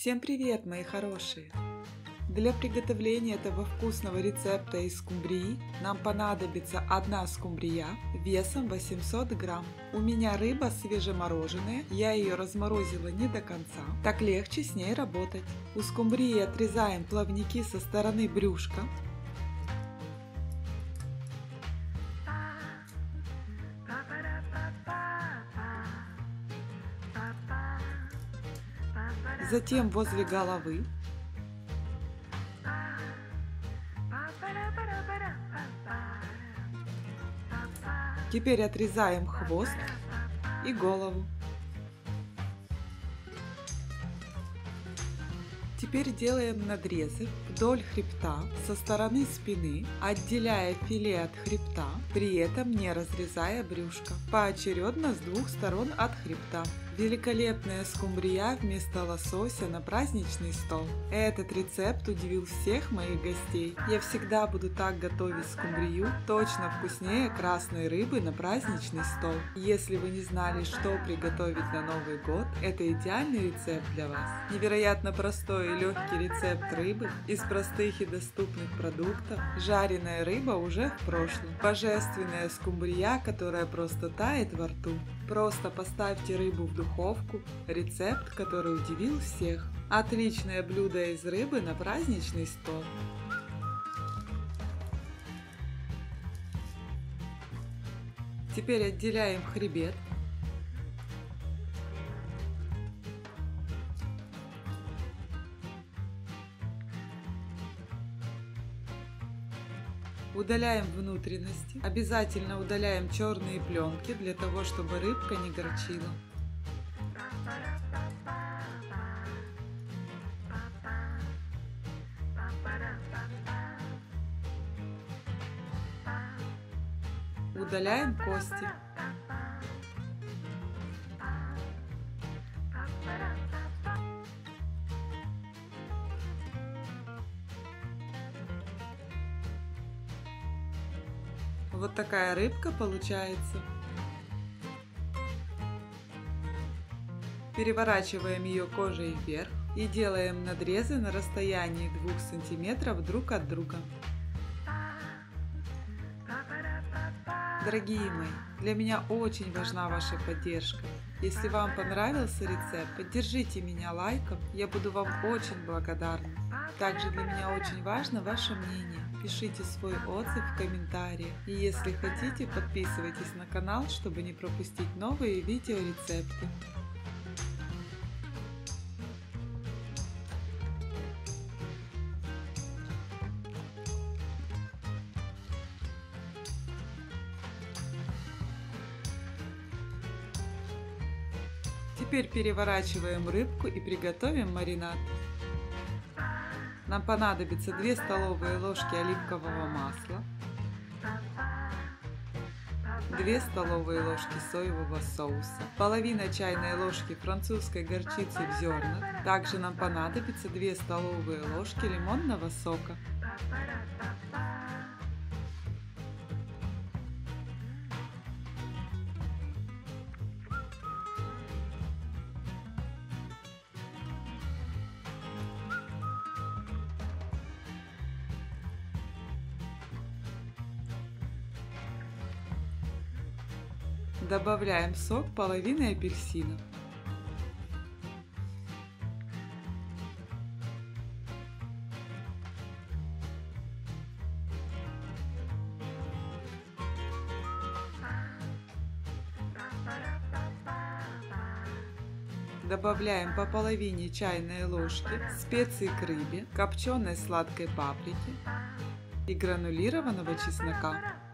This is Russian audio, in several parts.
Всем привет, мои хорошие! Для приготовления этого вкусного рецепта из скумбрии нам понадобится одна скумбрия весом 800 грамм. У меня рыба свежемороженая, я ее разморозила не до конца, так легче с ней работать. У скумбрии отрезаем плавники со стороны брюшка, затем возле головы. Теперь отрезаем хвост и голову. Теперь делаем надрезы вдоль хребта со стороны спины, отделяя филе от хребта, при этом не разрезая брюшко, поочередно с двух сторон от хребта. Великолепная скумбрия вместо лосося на праздничный стол. Этот рецепт удивил всех моих гостей. Я всегда буду так готовить скумбрию, точно вкуснее красной рыбы на праздничный стол. Если вы не знали, что приготовить на Новый год, это идеальный рецепт для вас. Невероятно простой и легкий рецепт рыбы из простых и доступных продуктов. Жареная рыба уже в прошлом. Божественная скумбрия, которая просто тает во рту. Просто поставьте рыбу в духовку. Рецепт, который удивил всех. Отличное блюдо из рыбы на праздничный стол. Теперь отделяем хребет. Удаляем внутренности. Обязательно удаляем черные пленки для того, чтобы рыбка не горчила. Удаляем кости. Такая рыбка получается. Переворачиваем ее кожей вверх и делаем надрезы на расстоянии 2 см друг от друга. Дорогие мои, для меня очень важна ваша поддержка. Если вам понравился рецепт, поддержите меня лайком, я буду вам очень благодарна. Также для меня очень важно ваше мнение. Пишите свой отзыв в комментариях. И если хотите, подписывайтесь на канал, чтобы не пропустить новые видеорецепты. Теперь переворачиваем рыбку и приготовим маринад. Нам понадобится 2 столовые ложки оливкового масла, 2 столовые ложки соевого соуса, половина чайной ложки французской горчицы в зернах. Также нам понадобится 2 столовые ложки лимонного сока. Добавляем сок половины апельсина. Добавляем по половине чайной ложки специи к рыбе, копченой сладкой паприки и гранулированного чеснока.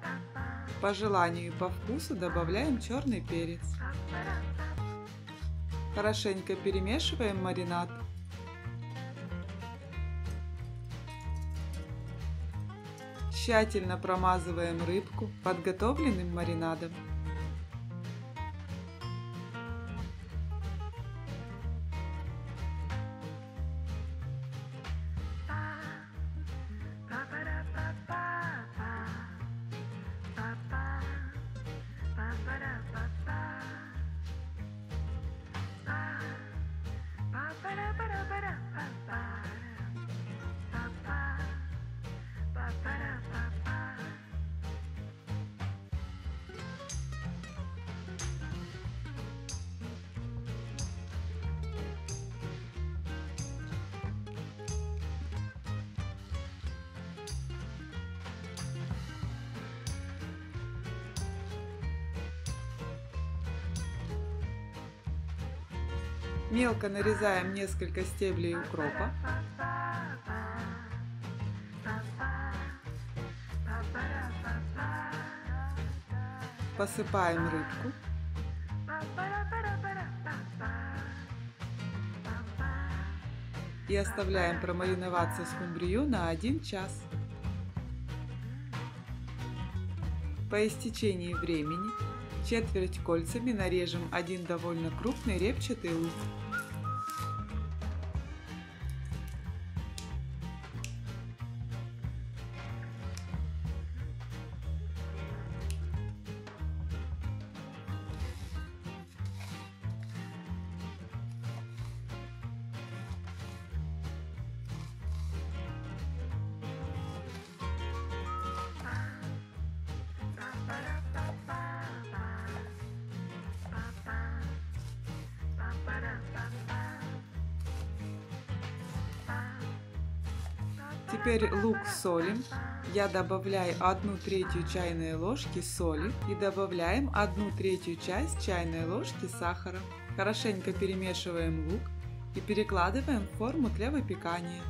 По желанию и по вкусу добавляем черный перец. Хорошенько перемешиваем маринад. Тщательно промазываем рыбку подготовленным маринадом. Мелко нарезаем несколько стеблей укропа. Посыпаем рыбку. И оставляем промариноваться скумбрию на 1 час. По истечении времени четверть кольцами нарежем один довольно крупный репчатый лук. Теперь лук солим. Я добавляю 1 третью чайной ложки соли и добавляем 1 третью часть чайной ложки сахара. Хорошенько перемешиваем лук и перекладываем в форму для выпекания.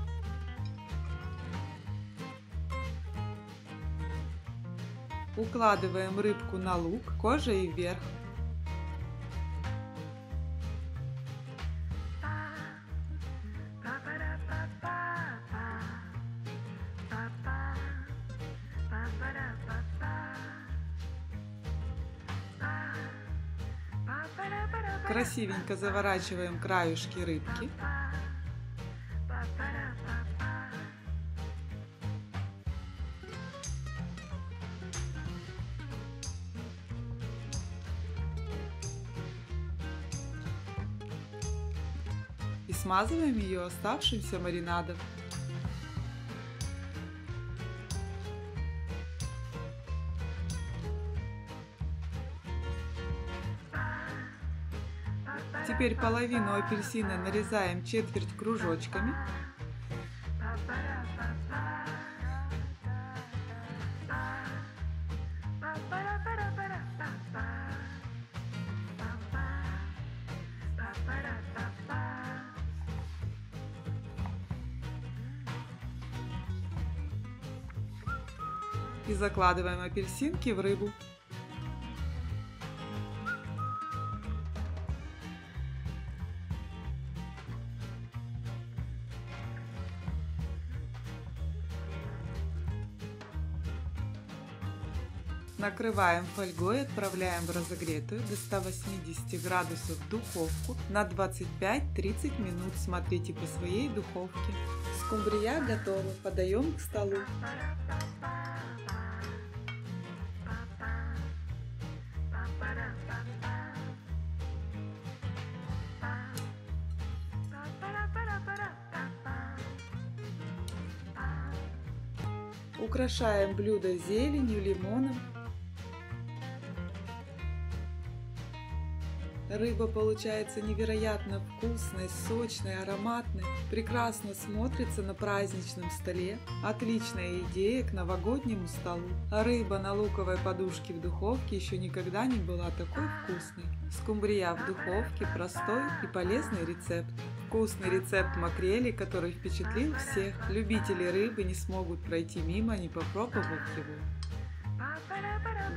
Укладываем рыбку на лук кожей вверх. Красивенько заворачиваем краюшки рыбки. И смазываем ее оставшимся маринадом. Теперь половину апельсина нарезаем четверть кружочками. И закладываем апельсинки в рыбу. Накрываем фольгой и отправляем в разогретую до 180 градусов духовку на 25-30 минут. Смотрите по своей духовке. Скумбрия готова. Подаем к столу. Украшаем блюдо зеленью, лимоном Рыба получается невероятно вкусной, сочной, ароматной, прекрасно смотрится на праздничном столе. Отличная идея к новогоднему столу. Рыба на луковой подушке в духовке еще никогда не была такой вкусной. Скумбрия в духовке – простой и полезный рецепт. Вкусный рецепт макрели, который впечатлил всех. Любители рыбы не смогут пройти мимо, не попробовав его.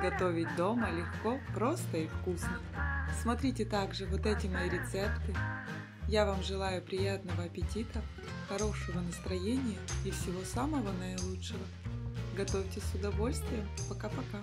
Готовить дома легко, просто и вкусно. Смотрите также вот эти мои рецепты. Я вам желаю приятного аппетита, хорошего настроения и всего самого наилучшего. Готовьте с удовольствием. Пока-пока.